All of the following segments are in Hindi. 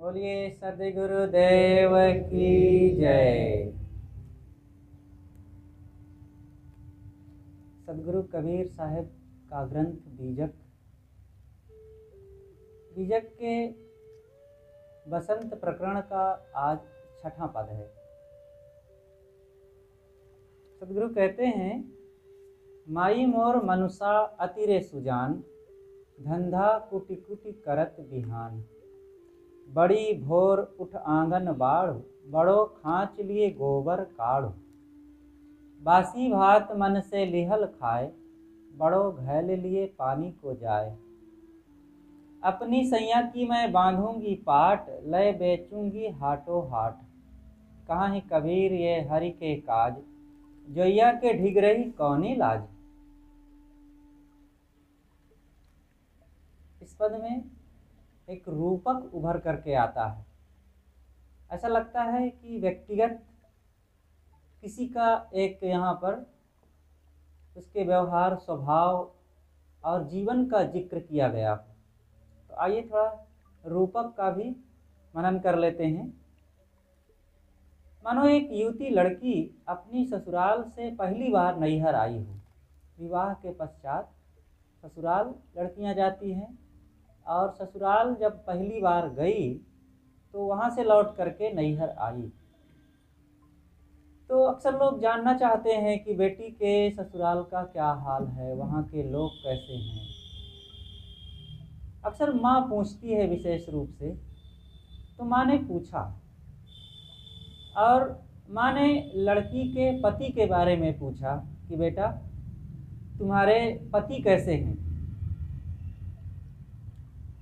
बोलिए, सदगुरुदेव की जय। सदगुरु कबीर साहब का ग्रंथ बीजक। बीजक के बसंत प्रकरण का आज छठा पद है। सदगुरु कहते हैं, माई मोर मनुषा अतिरे सुजान, धंधा कुटी कुटी करत बिहान। बड़ी भोर उठ आँगन बाढ़, बड़ो खाँच लिए गोबर काढ़। बासी भात मन से लिहल खाए, बड़ो घैल लिए पानी को जाए। अपनी सैया की मैं बांधूँगी पाट, लय बेचूँगी हाटो हाट। कहाँ ही कबीर ये हरि के काज जोया के ढिग रही कौनी लाज। इस पद में एक रूपक उभर करके आता है। ऐसा लगता है कि व्यक्तिगत किसी का एक यहाँ पर उसके व्यवहार, स्वभाव और जीवन का ज़िक्र किया गया। तो आइए थोड़ा रूपक का भी मनन कर लेते हैं। मानो एक युवती लड़की अपनी ससुराल से पहली बार नैहर आई हो। विवाह के पश्चात ससुराल लड़कियाँ जाती हैं। और ससुराल जब पहली बार गई तो वहाँ से लौट करके नैहर आई। तो अक्सर लोग जानना चाहते हैं कि बेटी के ससुराल का क्या हाल है, वहाँ के लोग कैसे हैं। अक्सर माँ पूछती है विशेष रूप से तो माँ ने पूछा, और माँ ने लड़की के पति के बारे में पूछा कि बेटा, तुम्हारे पति कैसे हैं?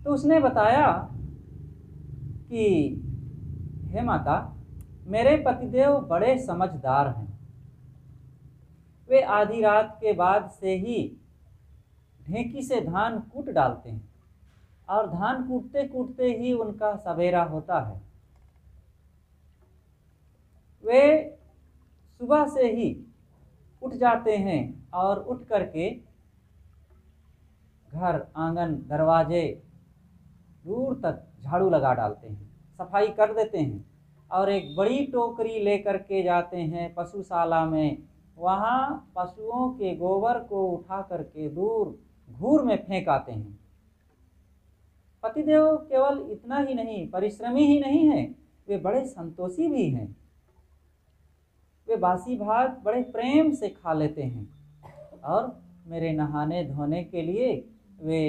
तो उसने बताया कि, हे माता, मेरे पतिदेव बड़े समझदार हैं। वे आधी रात के बाद से ही ढेंकी से धान कूट डालते हैं और धान कूटते कूटते ही उनका सवेरा होता है। वे सुबह से ही उठ जाते हैं और उठ करके घर आँगन दरवाजे दूर तक झाड़ू लगा डालते हैं, सफ़ाई कर देते हैं और एक बड़ी टोकरी लेकर के जाते हैं पशुशाला में। वहाँ पशुओं के गोबर को उठा करके दूर घूर में फेंक आते हैं। पतिदेव केवल इतना ही नहीं, परिश्रमी ही नहीं है, वे बड़े संतोषी भी हैं। वे बासी भात बड़े प्रेम से खा लेते हैं और मेरे नहाने धोने के लिए वे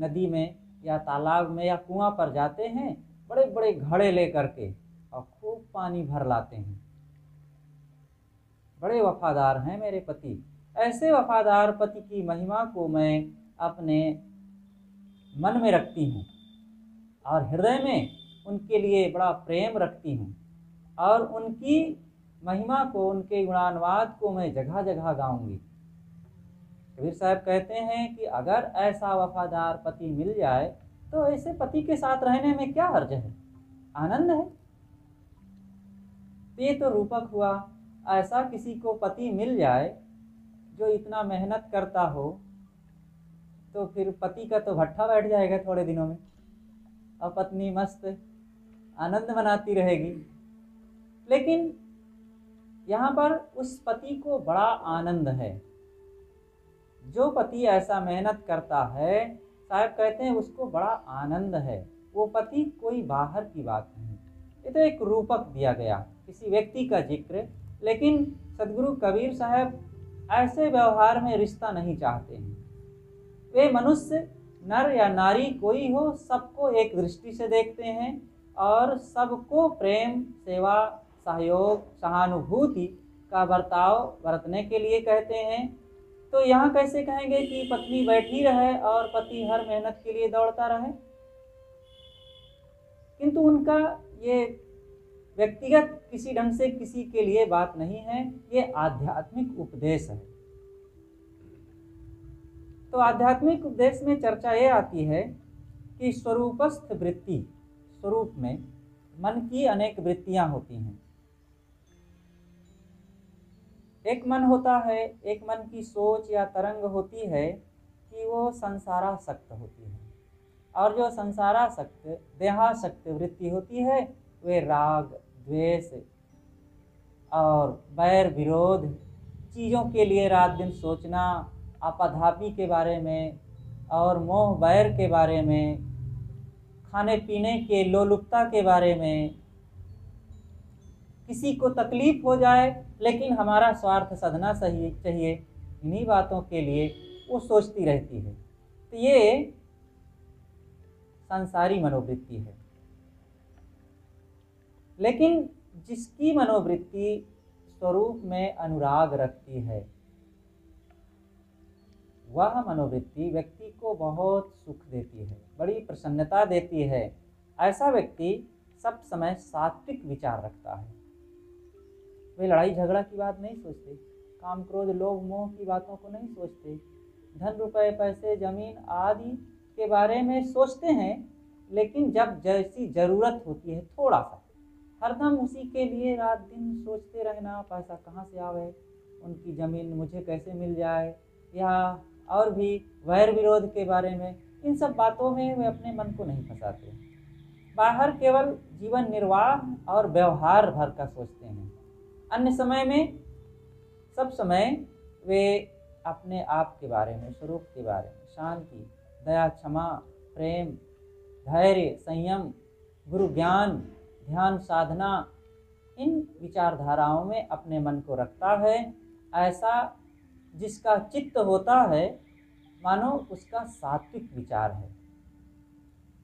नदी में या तालाब में या कुआँ पर जाते हैं बड़े बड़े घड़े ले करके और खूब पानी भर लाते हैं। बड़े वफादार हैं मेरे पति। ऐसे वफादार पति की महिमा को मैं अपने मन में रखती हूँ और हृदय में उनके लिए बड़ा प्रेम रखती हूँ और उनकी महिमा को, उनके गुणानुवाद को मैं जगह जगह गाऊँगी। कबीर साहब कहते हैं कि अगर ऐसा वफादार पति मिल जाए तो ऐसे पति के साथ रहने में क्या हर्ज है? आनंद है। ये तो रूपक हुआ। ऐसा किसी को पति मिल जाए जो इतना मेहनत करता हो तो फिर पति का तो भट्ठा बैठ जाएगा थोड़े दिनों में। और पत्नी मस्त, आनंद मनाती रहेगी। लेकिन यहाँ पर उस पति को बड़ा आनंद है। जो पति ऐसा मेहनत करता है, साहब कहते हैं उसको बड़ा आनंद है। वो पति कोई बाहर की बात नहीं। ये तो एक रूपक दिया गया, किसी व्यक्ति का ज़िक्र। लेकिन सदगुरु कबीर साहब ऐसे व्यवहार में रिश्ता नहीं चाहते हैं। वे मनुष्य, नर या नारी कोई हो, सबको एक दृष्टि से देखते हैं और सबको प्रेम, सेवा, सहयोग, सहानुभूति का बर्ताव बरतने के लिए कहते हैं। तो यहाँ कैसे कहेंगे कि पत्नी बैठी रहे और पति हर मेहनत के लिए दौड़ता रहे? किंतु उनका ये व्यक्तिगत किसी ढंग से किसी के लिए बात नहीं है, ये आध्यात्मिक उपदेश है। तो आध्यात्मिक उपदेश में चर्चा ये आती है कि स्वरूपस्थ वृत्ति, स्वरूप में मन की अनेक वृत्तियाँ होती हैं। एक मन होता है, एक मन की सोच या तरंग होती है कि वो संसारासक्त होती है। और जो संसारासक्त देहासक्त वृत्ति होती है, वे राग, द्वेष और बैर विरोध, चीज़ों के लिए रात दिन सोचना, आपाधापी के बारे में और मोह बैर के बारे में, खाने पीने के लोलुपता के बारे में, किसी को तकलीफ़ हो जाए लेकिन हमारा स्वार्थ सधना सही चाहिए। इन्हीं बातों के लिए वो सोचती रहती है। तो ये संसारी मनोवृत्ति है। लेकिन जिसकी मनोवृत्ति स्वरूप में अनुराग रखती है, वह मनोवृत्ति व्यक्ति को बहुत सुख देती है, बड़ी प्रसन्नता देती है। ऐसा व्यक्ति सब समय सात्विक विचार रखता है। वे लड़ाई झगड़ा की बात नहीं सोचते। काम क्रोध, लोभ, मोह की बातों को नहीं सोचते। धन, रुपए, पैसे, ज़मीन आदि के बारे में सोचते हैं, लेकिन जब जैसी ज़रूरत होती है थोड़ा सा हरदम उसी के लिए रात दिन सोचते रहना, पैसा कहाँ से आवे? उनकी ज़मीन मुझे कैसे मिल जाए? या और भी वैर विरोध के बारे में, इन सब बातों में वे अपने मन को नहीं फंसाते। बाहर केवल जीवन निर्वाह और व्यवहार भर का सोचते हैं। अन्य समय में, सब समय वे अपने आप के बारे में, स्वरूप के बारे में, शांति, दया, क्षमा, प्रेम, धैर्य, संयम, गुरु ज्ञान, ध्यान, साधना, इन विचारधाराओं में अपने मन को रखता है। ऐसा जिसका चित्त होता है, मानो उसका सात्विक विचार है।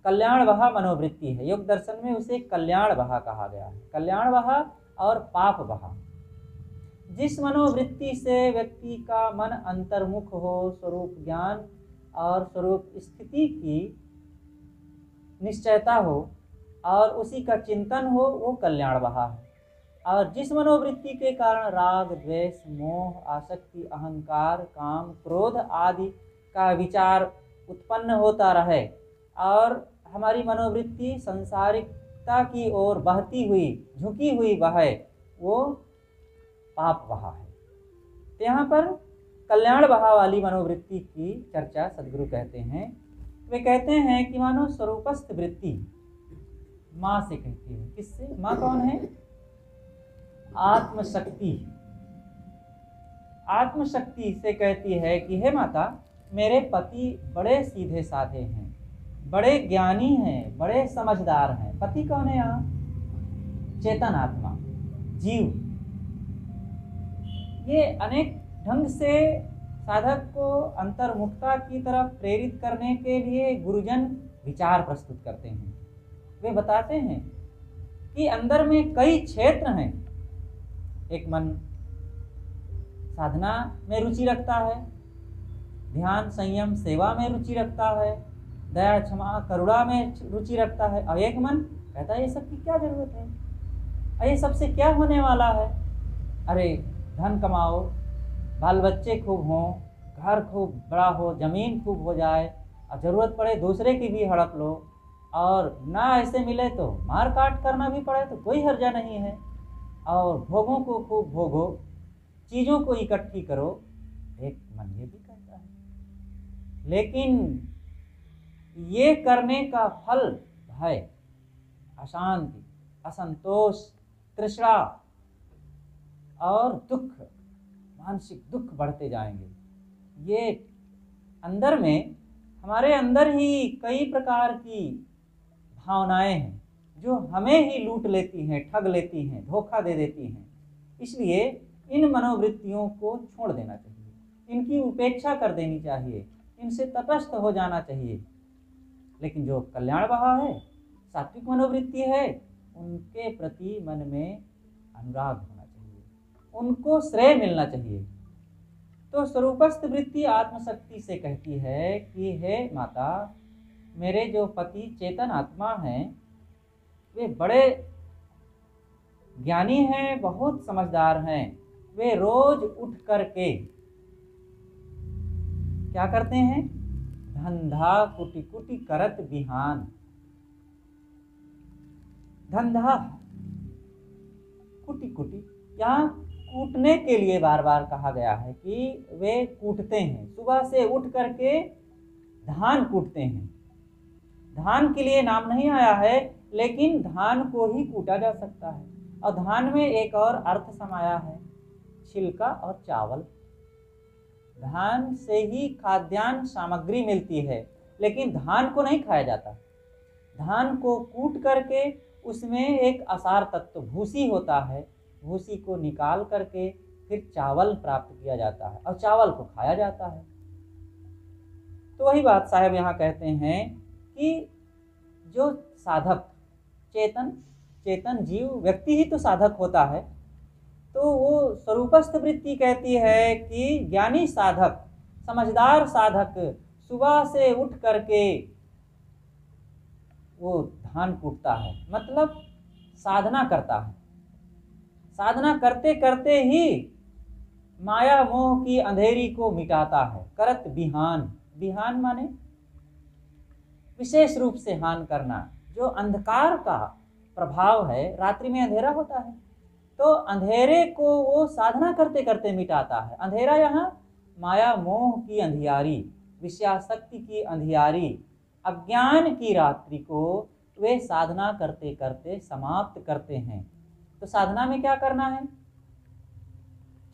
कल्याण वहा मनोवृत्ति है। योग दर्शन में उसे कल्याण वहा कहा गया है। कल्याण वहा और पाप वहा जिस मनोवृत्ति से व्यक्ति का मन अंतर्मुख हो, स्वरूप ज्ञान और स्वरूप स्थिति की निश्चयता हो और उसी का चिंतन हो, वो कल्याण बहा है। और जिस मनोवृत्ति के कारण राग, द्वेष, मोह, आसक्ति, अहंकार, काम, क्रोध आदि का विचार उत्पन्न होता रहे और हमारी मनोवृत्ति संसारिकता की ओर बहती हुई, झुकी हुई बहे वो पाप बहा है। तो यहाँ पर कल्याण बहा वाली मनोवृत्ति की चर्चा सदगुरु कहते हैं। वे कहते हैं कि मानो स्वरूपस्थ वृत्ति, माँ से कहती है। किससे? माँ कौन है? आत्मशक्ति। आत्मशक्ति से कहती है कि, हे माता, मेरे पति बड़े सीधे साधे हैं। बड़े ज्ञानी हैं, बड़े समझदार हैं। पति कौन है यहाँ चेतन आत्मा, जीव। ये अनेक ढंग से साधक को अंतर्मुखता की तरफ़ प्रेरित करने के लिए गुरुजन विचार प्रस्तुत करते हैं। वे बताते हैं कि अंदर में कई क्षेत्र हैं। एक मन साधना में रुचि रखता है, ध्यान संयम सेवा में रुचि रखता है दया, क्षमा, करुणा में रुचि रखता है। एक मन कहता है, ये सब की क्या ज़रूरत है? ये सबसे क्या होने वाला है? अरे, धन कमाओ बाल बच्चे खूब हों, घर खूब बड़ा हो, ज़मीन खूब हो जाए और ज़रूरत पड़े दूसरे की भी हड़प लो। और ना ऐसे मिले तो मार काट करना भी पड़े तो कोई हर्जा नहीं है। और भोगों को खूब भोगो, चीज़ों को इकट्ठी करो, एक मन ये भी कहता है। लेकिन ये करने का फल भय अशांति, असंतोष, तृष्णा और दुख, मानसिक दुख बढ़ते जाएँगे। ये अंदर में, हमारे अंदर ही कई प्रकार की भावनाएँ हैं, जो हमें ही लूट लेती हैं, ठग लेती हैं, धोखा दे देती हैं। इसलिए इन मनोवृत्तियों को छोड़ देना चाहिए। इनकी उपेक्षा कर देनी चाहिए। इनसे तटस्थ हो जाना चाहिए। लेकिन जो कल्याण बहा है, सात्विक मनोवृत्ति है, उनके प्रति मन में अनुराग होना चाहिए। उनको श्रेय मिलना चाहिए। तो स्वरूपस्थ वृत्ति आत्मशक्ति से कहती है कि, हे माता, मेरे जो पति चेतन आत्मा हैं, वे बड़े ज्ञानी हैं, बहुत समझदार हैं। वे रोज उठ करके क्या करते हैं? धंधा कुटी कुटी करत बिहान। धंधा कुटी कुटी यहाँ कूटने के लिए बार बार कहा गया है कि वे कूटते हैं? सुबह से उठ करके धान कूटते हैं। धान के लिए नाम नहीं आया है, लेकिन धान को ही कूटा जा सकता है। और धान में एक और अर्थ समाया है, छिलका और चावल। धान से ही खाद्यान्न सामग्री मिलती है, लेकिन धान को नहीं खाया जाता। धान को कूट करके उसमें एक आसार तत्व भूसी होता है, भूसी को निकाल करके फिर चावल प्राप्त किया जाता है और चावल को खाया जाता है। तो वही बात साहब यहाँ कहते हैं कि जो साधक, चेतन चेतन जीव व्यक्ति ही तो साधक होता है तो वो स्वरूपस्थ वृत्ति कहती है कि ज्ञानी साधक, समझदार साधक सुबह से उठ करके वो धान कूटता है। मतलब साधना करता है। साधना करते करते ही माया मोह की अंधेरी को मिटाता है। करत बिहान। बिहान माने विशेष रूप से हान करना, जो अंधकार का प्रभाव है, रात्रि में अंधेरा होता है। तो अंधेरे को वो साधना करते करते मिटाता है। अंधेरा यहाँ माया, मोह की अंधियारी विषयाशक्ति की अंधियारी, अज्ञान की रात्रि को वे साधना करते करते समाप्त करते हैं। तो साधना में क्या करना है?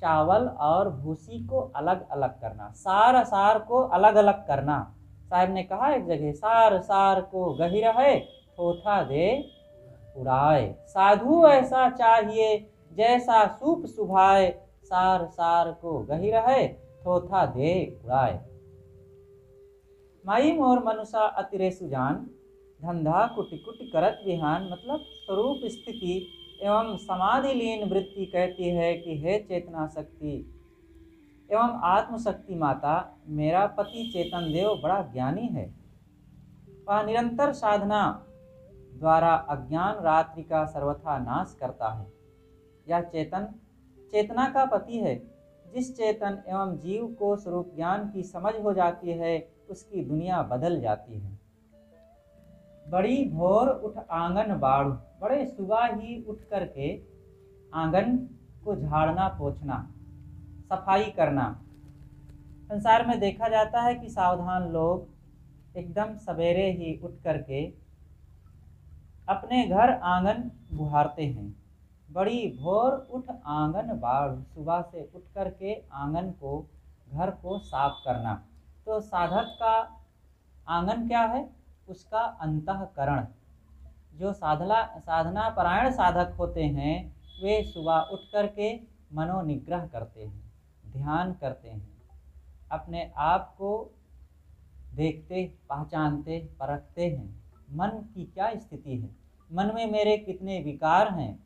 चावल और भूसी को अलग अलग करना, सार सार को अलग अलग करना। साहब ने कहा एक जगह, सार सार को गही रहे, थोथा दे उड़ाए। साधु ऐसा चाहिए जैसा सूप सुभाए, सार सार को गही रहे, थोथा दे उड़ाए। माई मोर मनुषा अतिरे सुजान, धंधा कुटि कुटि करत विहान मतलब स्वरूप स्थिति एवं समाधि लीन वृत्ति कहती है कि हे चेतना शक्ति, एवं आत्मशक्ति माता, मेरा पति चेतन देव बड़ा ज्ञानी है। वह निरंतर साधना द्वारा अज्ञान रात्रि का सर्वथा नाश करता है। यह चेतन? चेतना का पति है। जिस चेतन एवं जीव को स्वरूप ज्ञान की समझ हो जाती है, उसकी दुनिया बदल जाती है। बड़ी भोर उठ आँगन बाढ़ बड़े सुबह ही उठ करके आँगन को झाड़ना पोछना, सफ़ाई करना। संसार में देखा जाता है कि सावधान लोग एकदम सवेरे ही उठ करके अपने घर आँगन बुहारते हैं। बड़ी भोर उठ आँगन बाढ़। सुबह से उठ कर के आँगन को, घर को साफ़ करना। तो साधक का आँगन क्या है? उसका अंतकरण। जो साधना साधना परायण साधक होते हैं, वे सुबह उठ कर के मनोनिग्रह करते हैं, ध्यान करते हैं। अपने आप को देखते, पहचानते, परखते हैं। मन की क्या स्थिति है? मन में मेरे कितने विकार हैं?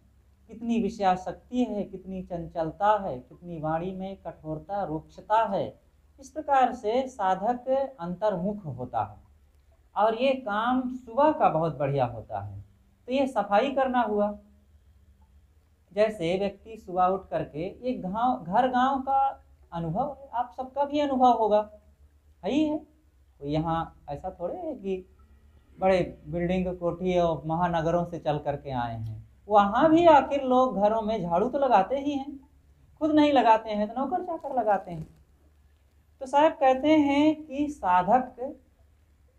कितनी विषयाशक्ति है, कितनी चंचलता है, कितनी वाणी में कठोरता, रुक्षता है, इस प्रकार से साधक अंतर्मुख होता है। और ये काम सुबह का बहुत बढ़िया होता है। तो ये सफ़ाई करना हुआ। जैसे व्यक्ति सुबह उठ करके ये गाँव, घर गाँव का अनुभव आप सबका भी अनुभव होगा। है ही है। तो यहाँ ऐसा थोड़े है कि बड़े बिल्डिंग, कोठी और महानगरों से चल करके आए हैं। वहाँ भी आखिर लोग घरों में झाड़ू तो लगाते ही हैं, खुद नहीं लगाते हैं तो नौकर चाकर लगाते हैं। तो साहब कहते हैं कि साधक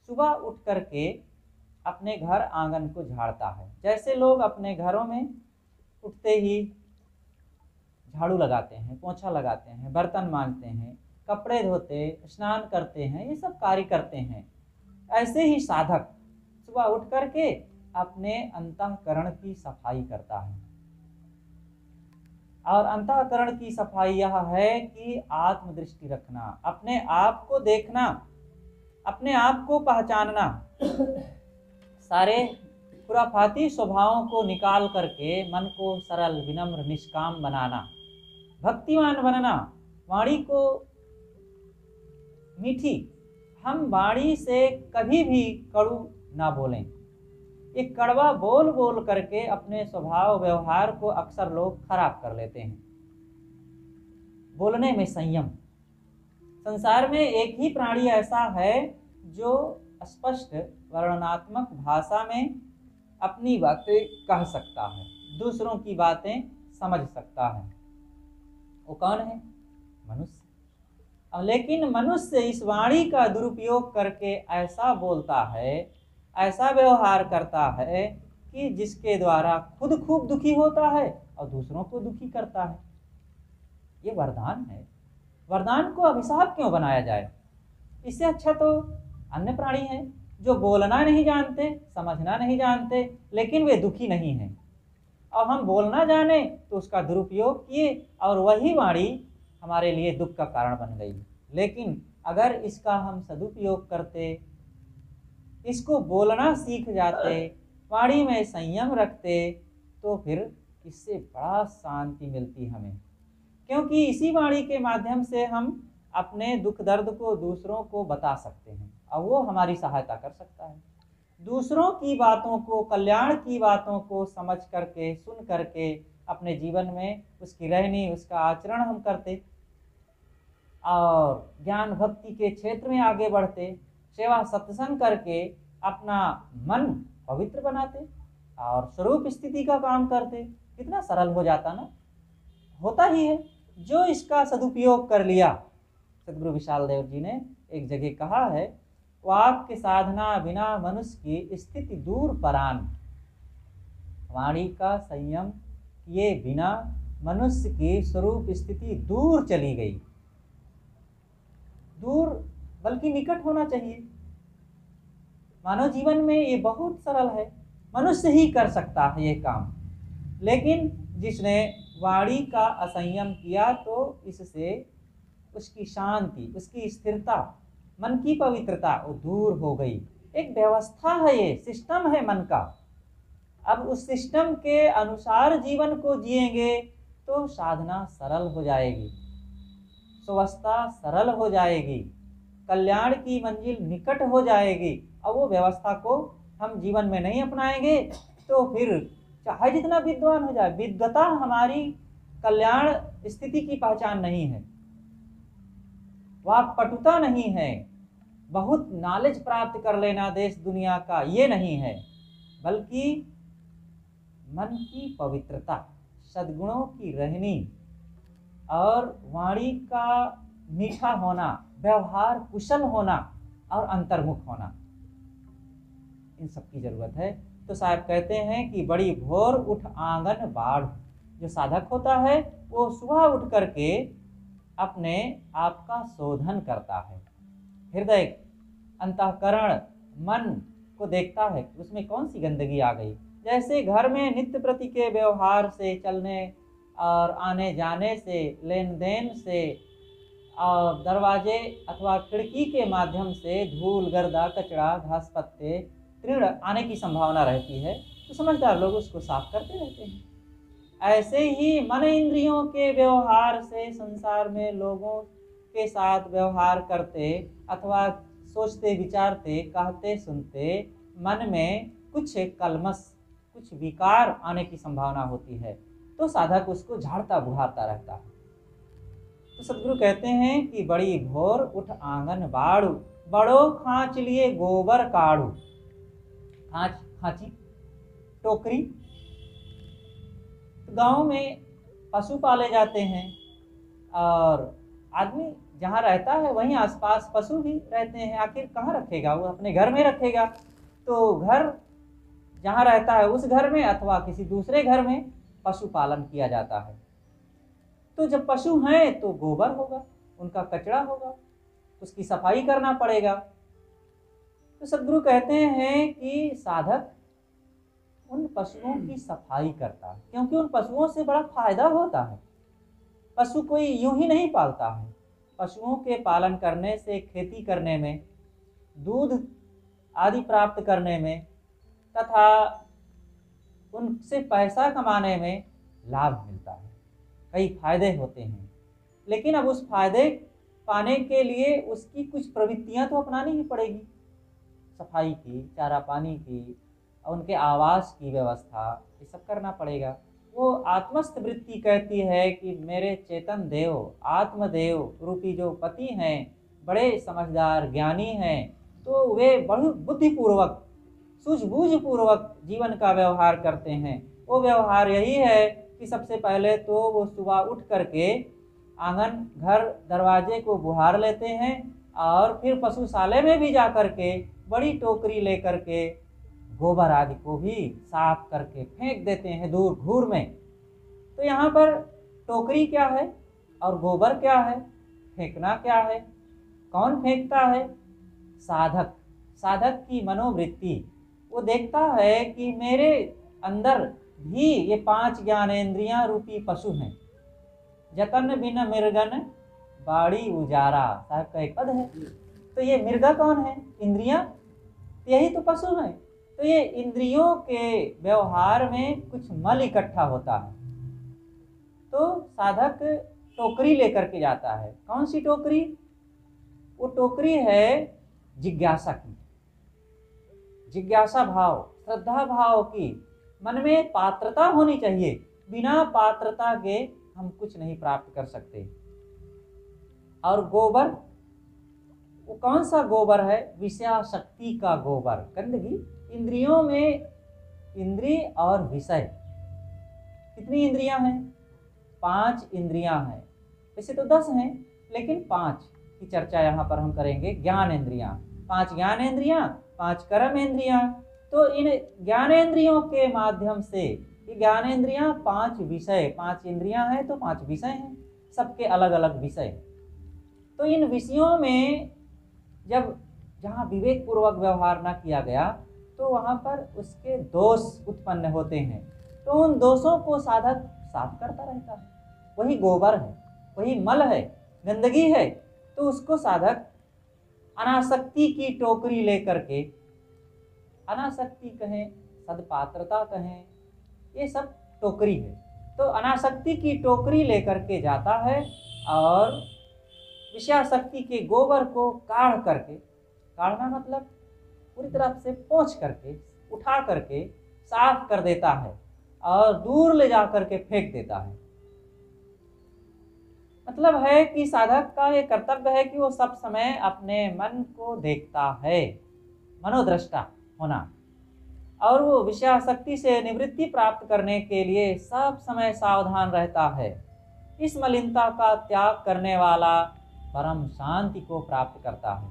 सुबह उठ करके अपने घर आँगन को झाड़ता है। जैसे लोग अपने घरों में उठते ही झाड़ू लगाते हैं, पोछा लगाते हैं, बर्तन मांजते हैं, कपड़े धोते, स्नान करते हैं, ये सब कार्य करते हैं। ऐसे ही साधक सुबह उठ करके अपने अंतकरण की सफ़ाई करता है। और अंतकरण की सफ़ाई यह है कि आत्मदृष्टि रखना, अपने आप को देखना, अपने आप को पहचानना। सारे खुराफाती स्वभावों को निकाल करके मन को सरल, विनम्र, निष्काम बनाना भक्तिमान बनना, वाणी को मीठी, हम वाणी से कभी भी कड़ू ना बोलें। ये कड़वा बोल बोल करके अपने स्वभाव व्यवहार को अक्सर लोग खराब कर लेते हैं। बोलने में संयम। संसार में एक ही प्राणी ऐसा है जो स्पष्ट, वर्णनात्मक भाषा में अपनी बातें कह सकता है, दूसरों की बातें समझ सकता है। वो कौन है? मनुष्य। लेकिन मनुष्य इस वाणी का दुरुपयोग करके ऐसा बोलता है ऐसा व्यवहार करता है कि जिसके द्वारा खुद खूब दुखी होता है और दूसरों को दुखी करता है। ये वरदान है। वरदान को अभिशाप क्यों बनाया जाए? इससे अच्छा तो अन्य प्राणी हैं, जो बोलना नहीं जानते, समझना नहीं जानते, लेकिन वे दुखी नहीं हैं। और हम बोलना जाने तो उसका दुरुपयोग किए और वही वाणी हमारे लिए दुख का कारण बन गई। लेकिन अगर इसका हम सदुपयोग करते इसको बोलना सीख जाते, वाणी में संयम रखते तो फिर इससे बड़ा शांति मिलती हमें? क्योंकि इसी वाणी के माध्यम से हम अपने दुख दर्द को दूसरों को बता सकते हैं, और वो हमारी सहायता कर सकता है। दूसरों की बातों को, कल्याण की बातों को समझ करके, सुन करके अपने जीवन में उसकी रहनी, उसका आचरण हम करते, और ज्ञान भक्ति के क्षेत्र में आगे बढ़ते सेवा सत्संग करके अपना मन पवित्र बनाते और स्वरूप स्थिति का काम करते। कितना सरल हो जाता ना? होता ही है। जो इसका सदुपयोग कर लिया, सदगुरु विशाल देव जी ने एक जगह कहा है वाक्य साधना बिना मनुष्य की स्थिति दूर परान। वाणी का संयम किए बिना मनुष्य की स्वरूप स्थिति दूर चली गई। दूर बल्कि निकट होना चाहिए। मानव जीवन में ये बहुत सरल है। मनुष्य ही कर सकता है ये काम। लेकिन जिसने वाणी का असंयम किया तो इससे उसकी शांति, उसकी स्थिरता, मन की पवित्रता वो दूर हो गई। एक व्यवस्था है ये, सिस्टम है मन का। अब उस सिस्टम के अनुसार जीवन को जिएँगे तो साधना सरल हो जाएगी। स्वस्थता सरल हो जाएगी। कल्याण की मंजिल निकट हो जाएगी। अब वो व्यवस्था को हम जीवन में नहीं अपनाएँगे तो फिर चाहे जितना विद्वान हो जाए विद्वता हमारी कल्याण स्थिति की पहचान नहीं है। वह पटुता नहीं है। बहुत नॉलेज प्राप्त कर लेना देश दुनिया का ये नहीं है, बल्कि मन की पवित्रता, सद्गुणों की रहनी और वाणी का मीठा होना। व्यवहार कुशल होना और अंतर्मुख होना। इन सब की ज़रूरत है। तो साहब कहते हैं कि बड़ी भोर उठ आँगन बाढ़। जो साधक होता है, वो सुबह उठ करके अपने आप का शोधन करता है। हृदय, अंतकरण, मन को देखता है उसमें कौन सी गंदगी आ गई। जैसे घर में नित्य प्रति के व्यवहार से चलने और आने जाने से लेन देन से दरवाजे अथवा खिड़की के माध्यम से धूल, गर्दा, कचरा, घास, पत्ते तृण आने की संभावना रहती है तो समझदार लोग उसको साफ़ करते रहते हैं। ऐसे ही मन इंद्रियों के व्यवहार से संसार में लोगों के साथ व्यवहार करते अथवा सोचते, विचारते, कहते, सुनते, मन में कुछ कलमस, कुछ विकार आने की संभावना होती है तो साधक उसको झाड़ता बुढ़ाता रहता है। तो सदगुरु कहते हैं कि बड़ी भोर उठ आँगन बाड़ू, बड़ो खाँच लिए गोबर काढ़ू खांच, खांची, टोकरी। तो गाँव में पशु पाले जाते हैं और आदमी जहाँ रहता है वहीं आसपास पशु भी रहते हैं। आखिर कहाँ रखेगा? वो अपने घर में रखेगा। तो घर जहाँ रहता है उस घर में अथवा किसी दूसरे घर में पशुपालन किया जाता है। तो जब पशु हैं तो गोबर होगा, उनका कचरा होगा, उसकी सफ़ाई करना पड़ेगा। तो सदगुरु कहते हैं कि साधक उन पशुओं की सफ़ाई करता है, क्योंकि उन पशुओं से बड़ा फ़ायदा होता है। पशु कोई यूँ ही नहीं पालता है। पशुओं के पालन करने से, खेती करने में, दूध आदि प्राप्त करने में, तथा उनसे पैसा कमाने में लाभ मिलता है। कई फ़ायदे होते हैं। लेकिन अब उस फ़ायदे पाने के लिए उसकी कुछ प्रवृत्तियाँ तो अपनानी ही पड़ेगी। सफ़ाई की, चारा पानी की और उनके आवास की व्यवस्था, ये सब करना पड़ेगा। वो आत्मस्थ वृत्ति कहती है कि मेरे चेतन देव, आत्मदेव रूपी जो पति हैं, बड़े समझदार, ज्ञानी हैं तो वे बहुत बुद्धिपूर्वक सूझबूझ पूर्वक जीवन का व्यवहार करते हैं। वो व्यवहार यही है कि सबसे पहले तो वो सुबह उठ करके आँगन, घर, दरवाजे को बुहार लेते हैं और फिर पशुशाले में भी जा करके बड़ी टोकरी लेकर के गोबर आदि को भी साफ़ करके फेंक देते हैं दूर घूर में। तो यहाँ पर टोकरी क्या है और गोबर क्या है? फेंकना क्या है? कौन फेंकता है? साधक। साधक की मनोवृत्ति। वो देखता है कि मेरे अंदर भी ये पाँच ज्ञानेन्द्रियाँ रूपी पशु हैं। जतन बिन मृगन बाड़ी उजारा, साहब का एक पद है। तो ये मृगा कौन है? इंद्रियाँ? यही तो पशु हैं। तो ये इंद्रियों के व्यवहार में कुछ मल इकट्ठा होता है। तो साधक टोकरी लेकर के जाता है। कौन सी टोकरी? वो टोकरी है जिज्ञासा की। जिज्ञासा भाव, श्रद्धा भाव की। मन में पात्रता होनी चाहिए। बिना पात्रता के हम कुछ नहीं प्राप्त कर सकते। और गोबर, वो कौन सा गोबर है? विषया शक्ति का गोबर। गंदगी, इंद्रियों में इंद्रिय और विषय। कितनी इंद्रियाँ हैं? पाँच इंद्रियाँ हैं। वैसे तो दस हैं, लेकिन पाँच की चर्चा यहाँ पर हम करेंगे। ज्ञान इंद्रियाँ। पाँच ज्ञान इंद्रियाँ, पाँच कर्म इंद्रियाँ। तो इन ज्ञानेन्द्रियों के माध्यम से, ये ज्ञानेन्द्रियाँ पाँच विषय, पाँच इंद्रियाँ हैं तो पाँच विषय हैं, सबके अलग अलग विषय तो इन विषयों में जब, जहाँ विवेक पूर्वक व्यवहार न किया गया तो वहाँ पर उसके दोष उत्पन्न होते हैं। तो उन दोषों को साधक साफ़ करता रहता है। वही गोबर है, वही मल है, गंदगी है तो उसको साधक अनासक्ति की टोकरी लेकर के अनासक्ति कहें, सदपात्रता कहें, ये सब टोकरी है। तो अनासक्ति की टोकरी लेकर के जाता है और विषयाशक्ति के गोबर को काढ़ करके, काढ़ना मतलब पूरी तरह से पोंछ करके, उठा करके साफ़ कर देता है और दूर ले जा करके फेंक देता है। मतलब है कि साधक का ये कर्तव्य है कि वो सब समय अपने मन को देखता है, मनोदृष्टा। होना। और वो विषयाशक्ति से निवृत्ति प्राप्त करने के लिए सब समय सावधान रहता है। इस मलिनता का त्याग करने वाला परम शांति को प्राप्त करता है।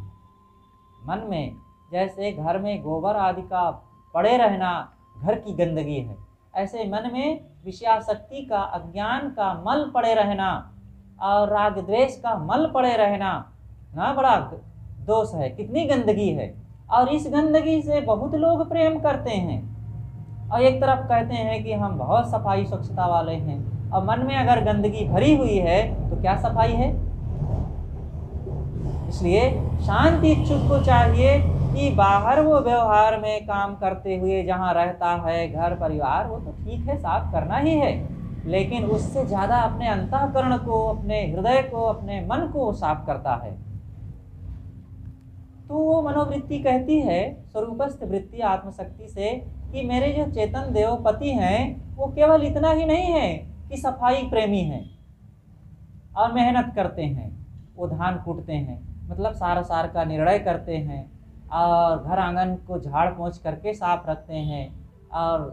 मन में जैसे घर में गोबर आदि का पड़े रहना घर की गंदगी है, ऐसे मन में विषयाशक्ति का, अज्ञान का मल पड़े रहना और राग द्वेष का मल पड़े रहना ना बड़ा दोष है, कितनी गंदगी है। और इस गंदगी से बहुत लोग प्रेम करते हैं। और एक तरफ़ कहते हैं कि हम बहुत सफ़ाई स्वच्छता वाले हैं। और मन में अगर गंदगी भरी हुई है तो क्या सफ़ाई है? इसलिए शांति इच्छुक को चाहिए कि बाहर वो व्यवहार में काम करते हुए जहाँ रहता है, घर, परिवार, वो तो ठीक है, साफ़ करना ही है। लेकिन उससे ज़्यादा अपने अंतकरण को, अपने हृदय को, अपने मन को साफ़ करता है। तो वो मनोवृत्ति कहती है, स्वरूपस्थ वृत्ति आत्मशक्ति से, कि मेरे जो चेतन देव पति हैं, वो केवल इतना ही नहीं है कि सफ़ाई प्रेमी हैं और मेहनत करते हैं, वो धान कूटते हैं मतलब सारा सार का निर्णय करते हैं और घर आँगन को झाड़ पोंछ करके साफ़ रखते हैं और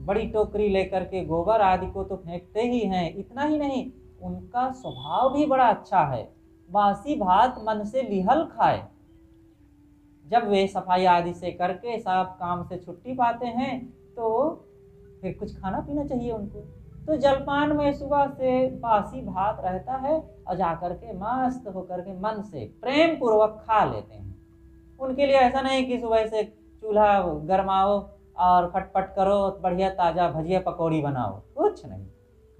बड़ी टोकरी लेकर के गोबर आदि को तो फेंकते ही हैं, इतना ही नहीं, उनका स्वभाव भी बड़ा अच्छा है। बासी भात मन से लिहल खाए। जब वे सफ़ाई आदि से करके सब काम से छुट्टी पाते हैं तो फिर कुछ खाना पीना चाहिए उनको। तो जलपान में सुबह से बासी भात रहता है, और जा कर के मस्त होकर के मन से प्रेम पूर्वक खा लेते हैं। उनके लिए ऐसा नहीं कि सुबह से चूल्हा गरमाओ और फटफट करो, बढ़िया ताज़ा भजिया पकौड़ी बनाओ, कुछ नहीं।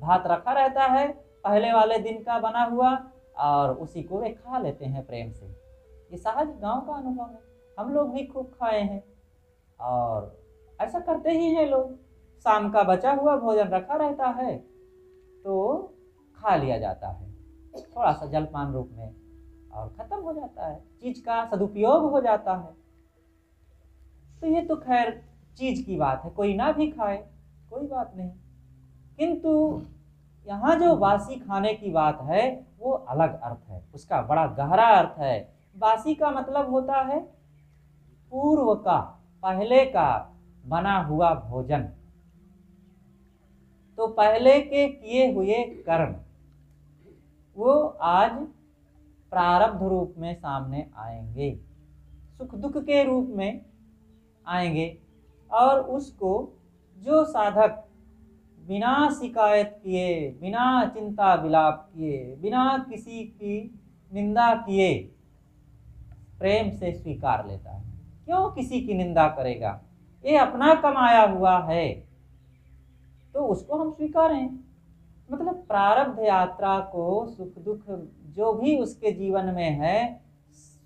भात रखा रहता है, पहले वाले दिन का बना हुआ, और उसी को वे खा लेते हैं प्रेम से। ये सहज गाँव का अनुभव है। हम लोग भी खूब खाए हैं। और ऐसा करते ही हैं लोग। शाम का बचा हुआ भोजन रखा रहता है तो खा लिया जाता है। थोड़ा सा जलपान रूप में और ख़त्म हो जाता है। चीज़ का सदुपयोग हो जाता है। तो ये तो खैर चीज़ की बात है। कोई ना भी खाए, कोई बात नहीं। किंतु यहाँ जो बासी खाने की बात है, वो अलग अर्थ है। उसका बड़ा गहरा अर्थ है। बासी का मतलब होता है पूर्व का पहले का बना हुआ भोजन। तो पहले के किए हुए कर्म, वो आज प्रारब्ध रूप में सामने आएँगे। सुख दुख के रूप में आएँगे और उसको जो साधक बिना शिकायत किए, बिना चिंता विलाप किए, बिना किसी की निंदा किए, प्रेम से स्वीकार लेता है। क्यों किसी की निंदा करेगा? ये अपना कमाया हुआ है। तो उसको हम स्वीकारें। मतलब प्रारब्ध यात्रा को सुख दुख जो भी उसके जीवन में है,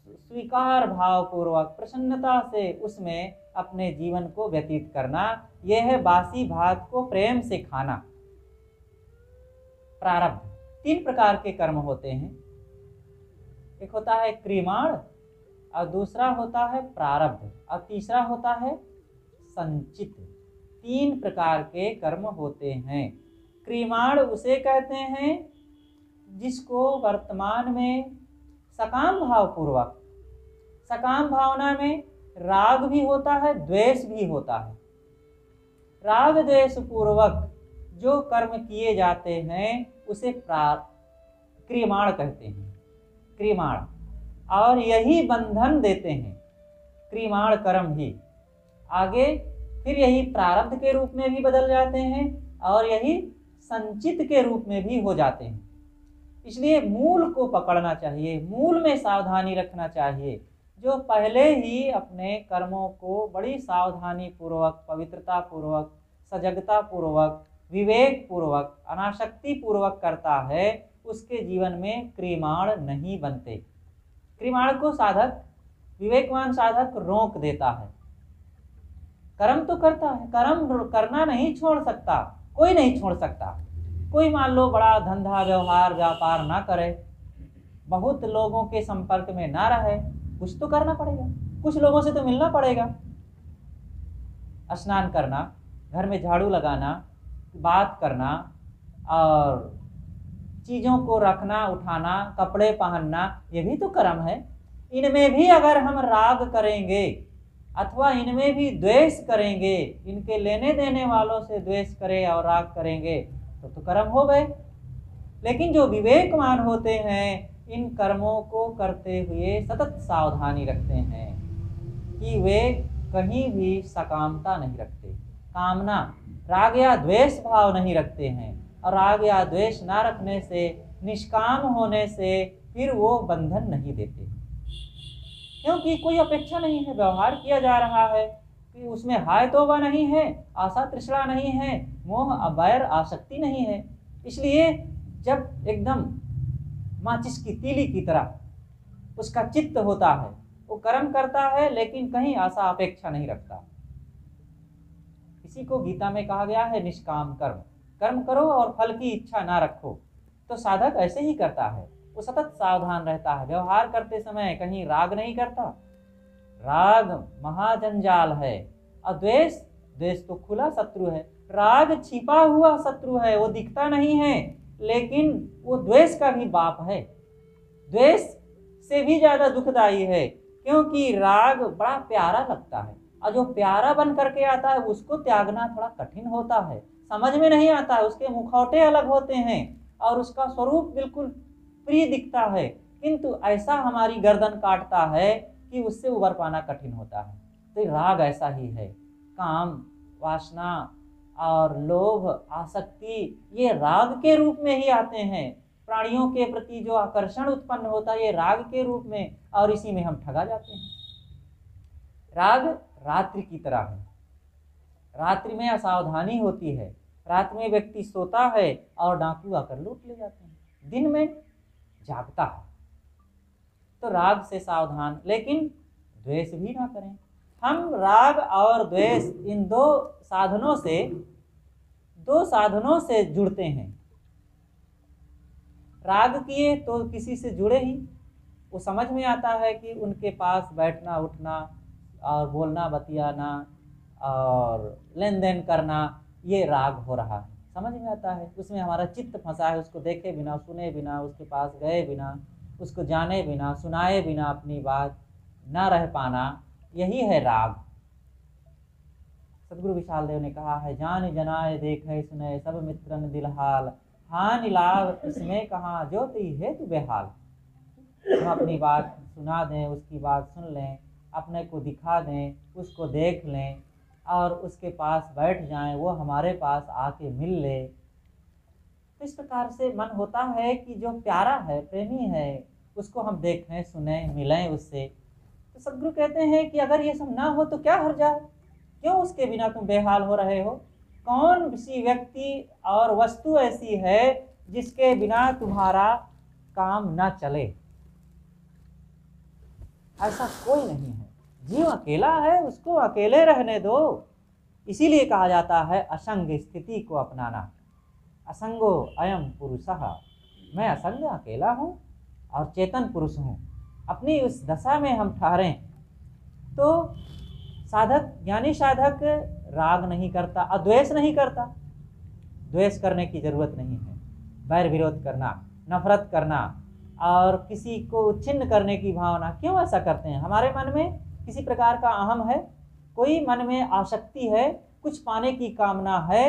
स्वीकार भाव पूर्वक प्रसन्नता से उसमें अपने जीवन को व्यतीत करना, यह है बासी भात को प्रेम से खाना। प्रारब्ध। तीन प्रकार के कर्म होते हैं। एक होता है क्रिमाण और दूसरा होता है प्रारब्ध और तीसरा होता है संचित। तीन प्रकार के कर्म होते हैं। क्रिमाण उसे कहते हैं, जिसको वर्तमान में सकाम भाव पूर्वक सकाम भावना में राग भी होता है, द्वेष भी होता है। राग द्वेष पूर्वक जो कर्म किए जाते हैं, उसे प्रा क्रियमाण कहते हैं। क्रियमाण और यही बंधन देते हैं। क्रियमाण कर्म ही। आगे फिर यही प्रारब्ध के रूप में भी बदल जाते हैं और यही संचित के रूप में भी हो जाते हैं। इसलिए मूल को पकड़ना चाहिए, मूल में सावधानी रखना चाहिए। जो पहले ही अपने कर्मों को बड़ी सावधानी पूर्वक पवित्रता पूर्वक सजगता पूर्वक विवेक पूर्वक अनाशक्ति पूर्वक करता है, उसके जीवन में क्रिमाण नहीं बनते। क्रिमाण को साधक विवेकवान साधक रोक देता है। कर्म तो करता है, कर्म करना नहीं छोड़ सकता, कोई नहीं छोड़ सकता। कोई मान लो बड़ा धंधा, व्यवहार, व्यापार ना करे, बहुत लोगों के संपर्क में ना रहे, कुछ तो करना पड़ेगा, कुछ लोगों से तो मिलना पड़ेगा। स्नान करना, घर में झाड़ू लगाना, बात करना और चीज़ों को रखना, उठाना, कपड़े पहनना, ये भी तो कर्म है। इनमें भी अगर हम राग करेंगे अथवा इनमें भी द्वेष करेंगे, इनके लेने देने वालों से द्वेष करें और राग करेंगे तो तो कर्म हो गए। लेकिन जो विवेकवान होते हैं, इन कर्मों को करते हुए सतत सावधानी रखते हैं कि वे कहीं भी सकामता नहीं रखते। कामना, राग या द्वेष भाव नहीं रखते हैं। और राग या द्वेष ना रखने से, निष्काम होने से फिर वो बंधन नहीं देते। क्योंकि कोई अपेक्षा नहीं है, व्यवहार किया जा रहा है कि उसमें हाय तोबा नहीं है, आशा तृष्णा नहीं है, मोह अबैर आसक्ति नहीं है। इसलिए जब एकदम माचिस की तीली की तरह उसका चित्त होता है, वो कर्म करता है, लेकिन कहीं आशा अपेक्षा नहीं रखता। इसी को गीता में कहा गया है निष्काम कर्म। कर्म करो और फल की इच्छा ना रखो। तो साधक ऐसे ही करता है। वो सतत सावधान रहता है। व्यवहार करते समय कहीं राग नहीं करता। राग महाजंजाल है। और द्वेष द्वेष तो खुला शत्रु है। राग छिपा हुआ शत्रु है। वो दिखता नहीं है, लेकिन वो द्वेष का भी बाप है। द्वेष से भी ज़्यादा दुखदायी है, क्योंकि राग बड़ा प्यारा लगता है। और जो प्यारा बन करके आता है, उसको त्यागना थोड़ा कठिन होता है। समझ में नहीं आता, उसके मुखौटे अलग होते हैं और उसका स्वरूप बिल्कुल प्रिय दिखता है। किंतु ऐसा हमारी गर्दन काटता है कि उससे उबर पाना कठिन होता है। तो राग ऐसा ही है। काम, वासना और लोभ, आसक्ति, ये राग के रूप में ही आते हैं। प्राणियों के प्रति जो आकर्षण उत्पन्न होता है, ये राग के रूप में और इसी में हम ठगा जाते हैं। राग रात्रि की तरह है। रात्रि में असावधानी होती है। रात में व्यक्ति सोता है और डाकू आकर लूट ले जाते हैं। दिन में जागता है। तो राग से सावधान, लेकिन द्वेष भी ना करें। हम राग और द्वेष इन दो साधनों से, दो साधनों से जुड़ते हैं। राग किए तो किसी से जुड़े ही। वो समझ में आता है कि उनके पास बैठना, उठना और बोलना, बतियाना और लेन देन करना ये राग हो रहा है। समझ में आता है? उसमें हमारा चित्त फंसा है, उसको देखे बिना, सुने बिना, उसके पास गए बिना, उसको जाने बिना, सुनाए बिना अपनी बात न रह पाना, यही है राग। सदगुरु विशाल देव ने कहा है, जान जनाए, देखे, सुने, सब मित्रन दिलहाल हानि लाभ इसमें कहा? जो ती है तू बेहाल। हम अपनी बात सुना दें, उसकी बात सुन लें, अपने को दिखा दें, उसको देख लें और उसके पास बैठ जाएँ, वो हमारे पास आके मिल ले। तो इस प्रकार से मन होता है कि जो प्यारा है, प्रेमी है, उसको हम देखें सुने, मिलें उससे। तो सदगुरु कहते हैं कि अगर ये सब ना हो तो क्या हर जाए? क्यों उसके बिना तुम बेहाल हो रहे हो? कौन सी व्यक्ति और वस्तु ऐसी है जिसके बिना तुम्हारा काम ना चले? ऐसा कोई नहीं है। जीव अकेला है, उसको अकेले रहने दो। इसीलिए कहा जाता है, असंग स्थिति को अपनाना। असंगो अयम पुरुष। मैं असंग अकेला हूँ और चेतन पुरुष हूँ। अपनी उस दशा में हम ठहरें। तो साधक, ज्ञानी साधक राग नहीं करता, अद्वेष नहीं करता। द्वेष करने की ज़रूरत नहीं है। बैर विरोध करना, नफरत करना और किसी को छिन्न करने की भावना, क्यों ऐसा करते हैं? हमारे मन में किसी प्रकार का अहम है, कोई मन में आसक्ति है, कुछ पाने की कामना है,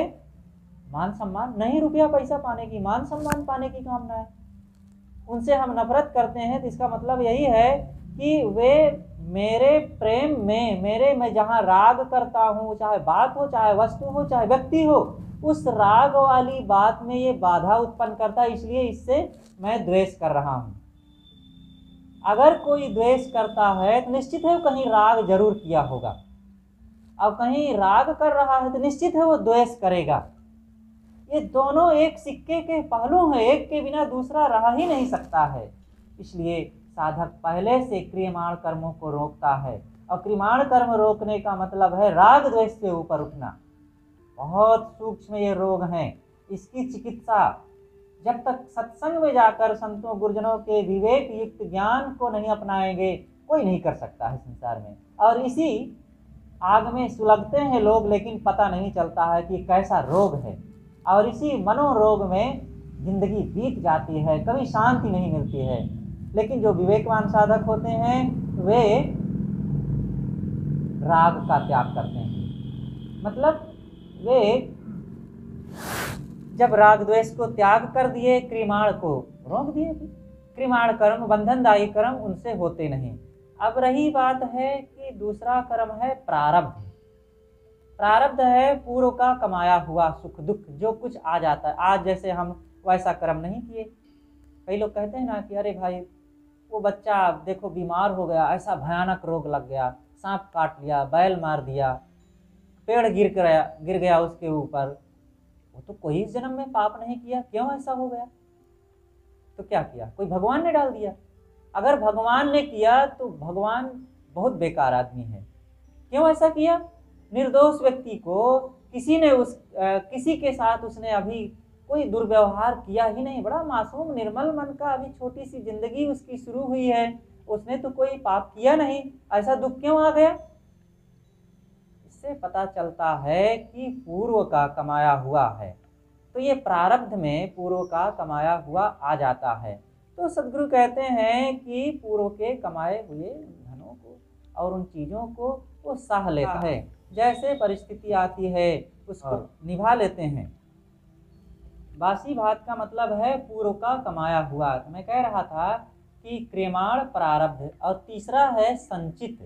मान सम्मान नहीं, रुपया पैसा पाने की, मान सम्मान पाने की कामना है। उनसे हम नफरत करते हैं तो इसका मतलब यही है कि वे मेरे प्रेम में, मेरे में जहाँ राग करता हूँ, चाहे बात हो, चाहे वस्तु हो, चाहे व्यक्ति हो, उस राग वाली बात में ये बाधा उत्पन्न करता है, इसलिए इससे मैं द्वेष कर रहा हूँ। अगर कोई द्वेष करता है तो निश्चित है वो कहीं राग ज़रूर किया होगा। अब कहीं राग कर रहा है तो निश्चित है वो द्वेष करेगा। ये दोनों एक सिक्के के पहलू हैं, एक के बिना दूसरा रह ही नहीं सकता है। इसलिए साधक पहले से क्रियमाण कर्मों को रोकता है। और क्रियमाण कर्म रोकने का मतलब है राग द्वेष से ऊपर उठना। बहुत सूक्ष्म ये रोग हैं। इसकी चिकित्सा जब तक सत्संग में जाकर संतों गुरुजनों के विवेक युक्त ज्ञान को नहीं अपनाएँगे, कोई नहीं कर सकता है संसार में। और इसी आग में सुलगते हैं लोग, लेकिन पता नहीं चलता है कि कैसा रोग है। और इसी मनोरोग में ज़िंदगी बीत जाती है, कभी शांति नहीं मिलती है। लेकिन जो विवेकवान साधक होते हैं, वे राग का त्याग करते हैं। मतलब वे जब राग द्वेष को त्याग कर दिए, क्रिमाण को रोक दिए क्रिमाण कर्म, बंधनदायी कर्म उनसे होते नहीं। अब रही बात है कि दूसरा कर्म है प्रारब्ध। प्रारब्ध है पूर्व का कमाया हुआ सुख दुख, जो कुछ आ जाता है। आज जैसे हम वैसा कर्म नहीं किए। कई लोग कहते हैं ना कि अरे भाई, वो बच्चा देखो बीमार हो गया, ऐसा भयानक रोग लग गया, सांप काट लिया, बैल मार दिया, पेड़ गिर गया गिर गया उसके ऊपर। तो कोई जन्म में पाप नहीं किया क्यों ऐसा हो गया? तो क्या किया? कोई भगवान ने डाल दिया? अगर भगवान ने किया तो भगवान बहुत बेकार आदमी है। क्यों ऐसा किया? निर्दोष व्यक्ति को किसी ने उस आ, किसी के साथ उसने अभी कोई दुर्व्यवहार किया ही नहीं। बड़ा मासूम निर्मल मन का अभी छोटी सी ज़िंदगी उसकी शुरू हुई है। उसने तो कोई पाप किया नहीं। ऐसा दुख क्यों आ गया? इससे पता चलता है कि पूर्व का कमाया हुआ है। तो ये प्रारब्ध में पूर्व का कमाया हुआ आ जाता है। तो सदगुरु कहते हैं कि पूर्व के कमाए हुए धनों को और उन चीज़ों को वो सह लेता है। जैसे परिस्थिति आती है उसको हाँ। निभा लेते हैं। बासी भात का मतलब है पूर्व का कमाया हुआ। तो मैं कह रहा था कि क्रेमाण प्रारब्ध और तीसरा है संचित।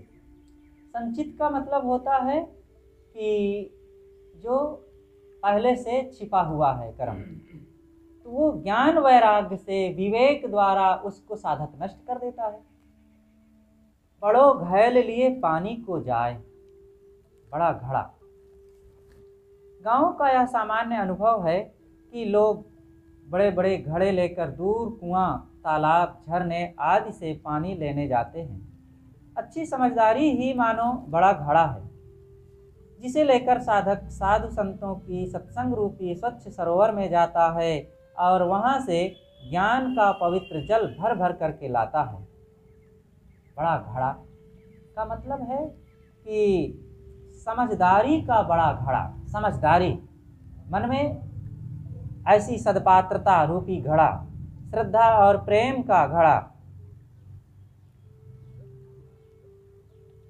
संचित का मतलब होता है कि जो पहले से छिपा हुआ है कर्म तो वो ज्ञान वैराग्य से विवेक द्वारा उसको साधक नष्ट कर देता है। बड़ो घैल लिए पानी को जाए बड़ा घड़ा। गाँव का यह सामान्य अनुभव है कि लोग बड़े बड़े घड़े लेकर दूर कुआँ तालाब झरने आदि से पानी लेने जाते हैं। अच्छी समझदारी ही मानो बड़ा घड़ा है। जिसे लेकर साधक साधु संतों की सत्संग रूपी स्वच्छ सरोवर में जाता है और वहाँ से ज्ञान का पवित्र जल भर भर करके लाता है। बड़ा घड़ा का मतलब है कि समझदारी का बड़ा घड़ा, समझदारी। मन में ऐसी सदपात्रता रूपी घड़ा, श्रद्धा और प्रेम का घड़ा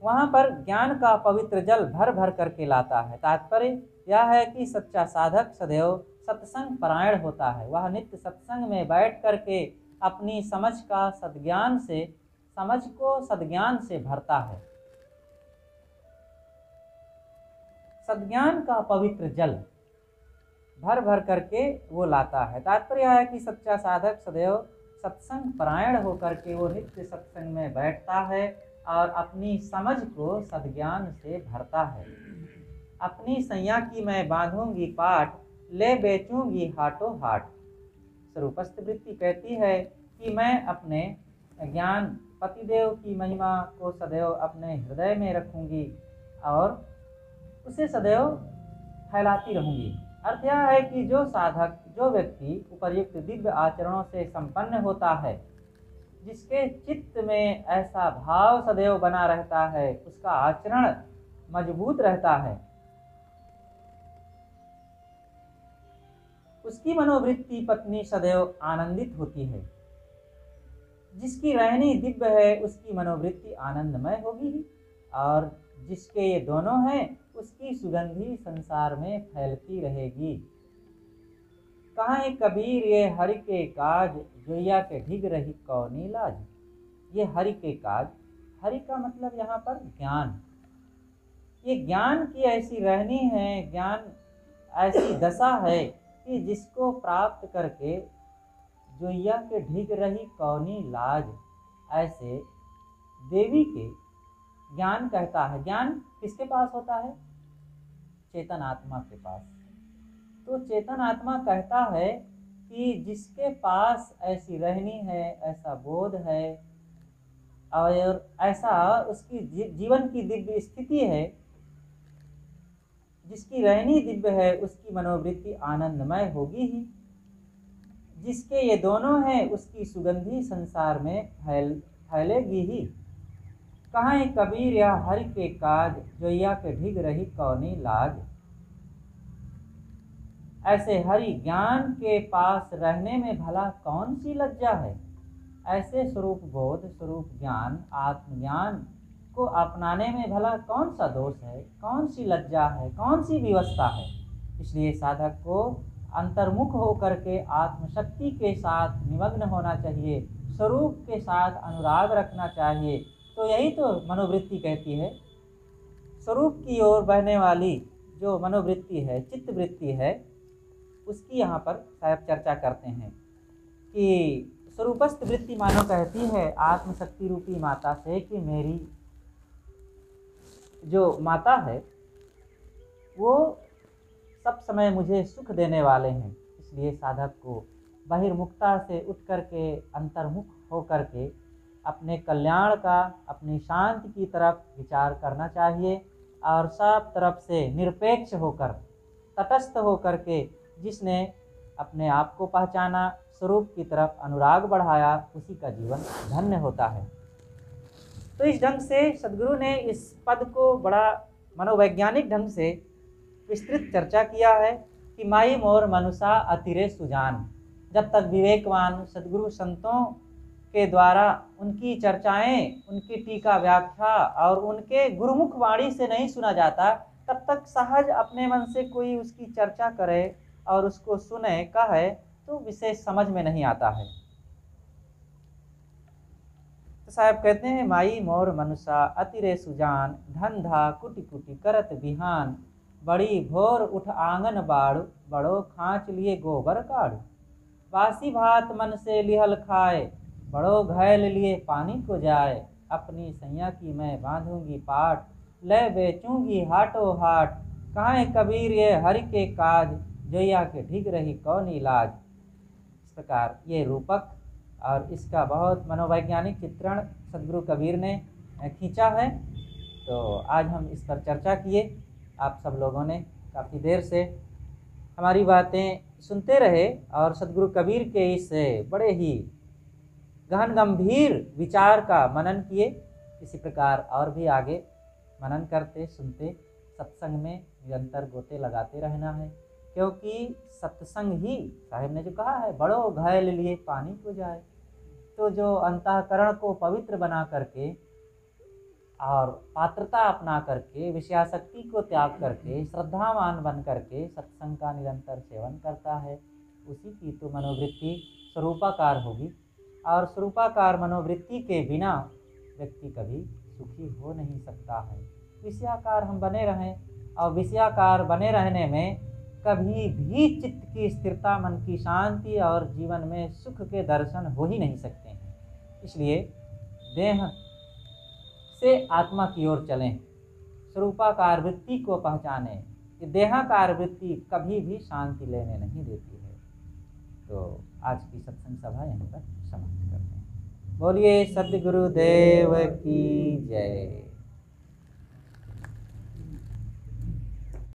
वहाँ पर ज्ञान का पवित्र जल भर भर करके लाता है। तात्पर्य यह है कि सच्चा साधक सदैव सत्संग परायण होता है। वह नित्य सत्संग में बैठ करके अपनी समझ का सदज्ञान से, समझ को सदज्ञान से भरता है। सदज्ञान का पवित्र जल भर भर करके वो लाता है। तात्पर्य है कि सच्चा साधक सदैव सत्संग परायण होकर के वो नित्य सत्संग में बैठता है। और अपनी समझ को सदज्ञान से भरता है। अपनी सैया की मैं बांधूँगी पाठ, ले बेचूँगी हाटो हाट स्वरूपस्थ वृत्ति कहती है कि मैं अपने ज्ञान पतिदेव की महिमा को सदैव अपने हृदय में रखूँगी और उसे सदैव फैलाती रहूँगी। अर्थ यह है कि जो साधक, जो व्यक्ति उपर्युक्त दिव्य आचरणों से संपन्न होता है जिसके चित्त में ऐसा भाव सदैव बना रहता है, उसका आचरण मज़बूत रहता है। उसकी मनोवृत्ति पत्नी सदैव आनंदित होती है। जिसकी रहनी दिव्य है, उसकी मनोवृत्ति आनंदमय होगी ही। और जिसके ये दोनों हैं, उसकी सुगंधी संसार में फैलती रहेगी। कहाँ कबीर ये हरि के काज जोया के ढिग रही कौनी लाज? ये हरि के काज, हरि का मतलब यहाँ पर ज्ञान। ये ज्ञान की ऐसी रहनी है, ज्ञान ऐसी दशा है कि जिसको प्राप्त करके जोया के ढिग रही कौनी लाज ऐसे देवी के ज्ञान कहता है। ज्ञान किसके पास होता है? चेतन आत्मा के पास। तो चेतन आत्मा कहता है कि जिसके पास ऐसी रहनी है, ऐसा बोध है, और ऐसा उसकी जीवन की दिव्य स्थिति है, जिसकी रहनी दिव्य है, उसकी मनोवृत्ति आनंदमय होगी ही। जिसके ये दोनों हैं, उसकी सुगंधी संसार में फैल, फैलेगी ही। कहाँ कबीर या हरि के काज जोया के ढिग रही कौनी लाज ऐसे हरि ज्ञान के पास रहने में भला कौन सी लज्जा है? ऐसे स्वरूप बोध, स्वरूप ज्ञान, आत्मज्ञान को अपनाने में भला कौन सा दोष है? कौन सी लज्जा है? कौन सी व्यवस्था है? इसलिए साधक को अंतर्मुख होकर के आत्मशक्ति के साथ निमग्न होना चाहिए, स्वरूप के साथ अनुराग रखना चाहिए। तो यही तो मनोवृत्ति कहती है। स्वरूप की ओर बहने वाली जो मनोवृत्ति है चित्त वृत्ति है उसकी यहाँ पर साहब चर्चा करते हैं कि स्वरूपस्थ वृत्ति मानो कहती है, आत्मशक्ति रूपी माता से कि मेरी जो माता है, वो सब समय मुझे सुख देने वाले हैं। इसलिए साधक को बहिर्मुखता से उठ कर के अंतर्मुख हो करके अपने कल्याण का, अपनी शांति की तरफ़ विचार करना चाहिए और सब तरफ़ से निरपेक्ष होकर, तटस्थ होकर के जिसने अपने आप को पहचाना, स्वरूप की तरफ़ अनुराग बढ़ाया, उसी का जीवन धन्य होता है। तो इस ढंग से सदगुरु ने इस पद को बड़ा मनोवैज्ञानिक ढंग से विस्तृत चर्चा किया है कि माई मोर मनुषा अतिरे सुजान। जब तक विवेकवान सदगुरु संतों के द्वारा उनकी चर्चाएँ, उनकी टीका व्याख्या और उनके गुरुमुख वाणी से नहीं सुना जाता, तब तक सहज अपने मन से कोई उसकी चर्चा करे और उसको सुने, कहे तो विशेष समझ में नहीं आता है। तो साहब कहते हैं, माई मोर मनुषा, अतिरे सुजान, धंधा कुटी कुटी करत बिहान, बड़ी भोर उठ आँगन बाड़ू, बड़ो खाँच लिए गोबर काड़ू। बासी भात मन से लिहल खाए, बड़ो घायल लिए पानी को जाए, अपनी सैया की मैं बांधूँगी पाठ ले बेचूँगी हाटो हाट, कहाँ कबीर ये हरि के काज जोया के ढिग रही, कौन इलाज? इस प्रकार ये रूपक और इसका बहुत मनोवैज्ञानिक चित्रण सदगुरु कबीर ने खींचा है। तो आज हम इस पर चर्चा किए। आप सब लोगों ने काफ़ी देर से हमारी बातें सुनते रहे और सदगुरु कबीर के इस बड़े ही गहन गंभीर विचार का मनन किए। इसी प्रकार और भी आगे मनन करते, सुनते, सत्संग में निरंतर गोते लगाते रहना है। क्योंकि सत्संग ही, साहिब ने जो कहा है, बड़ो घायल लिए पानी को जाए तो जो अंतकरण को पवित्र बना करके और पात्रता अपना करके विषयाशक्ति को त्याग करके, श्रद्धावान बन करके सत्संग का निरंतर सेवन करता है, उसी की तो मनोवृत्ति स्वरूपाकार होगी। और स्वरूपाकार मनोवृत्ति के बिना व्यक्ति कभी सुखी हो नहीं सकता है। विषयाकार हम बने रहें और विषयाकार बने रहने में कभी भी चित्त की स्थिरता, मन की शांति और जीवन में सुख के दर्शन हो ही नहीं सकते हैं। इसलिए देह से आत्मा की ओर चलें, स्वरूपाकार वृत्ति को पहचाने। कि देहाकार वृत्ति कभी भी शांति लेने नहीं देती है। तो आज की सत्संग सभा यहीं पर समाप्त करते हैं। बोलिए, सदगुरुदेव की जय।